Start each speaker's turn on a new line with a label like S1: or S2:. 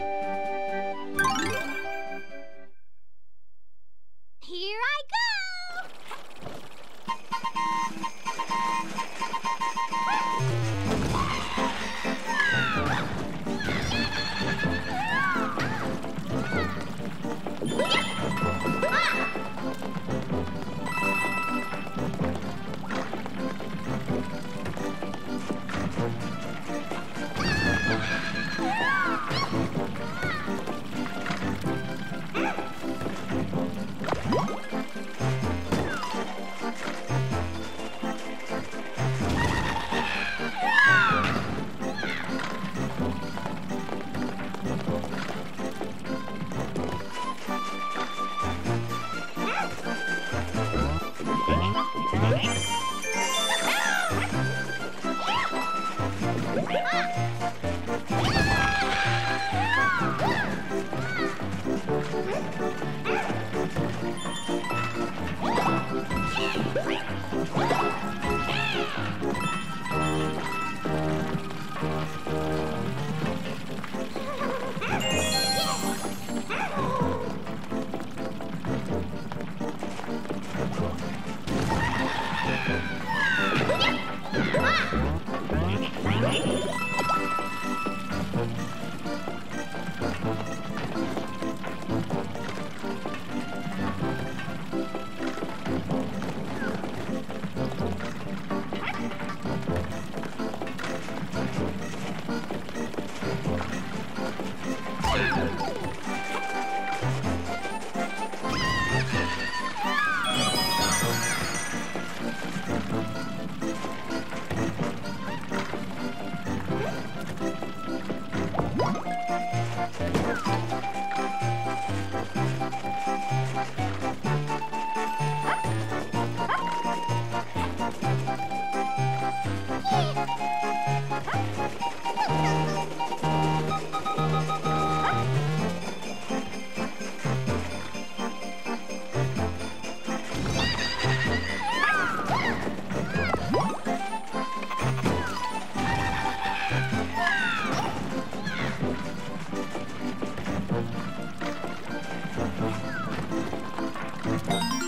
S1: you
S2: Thank you.
S1: Bye.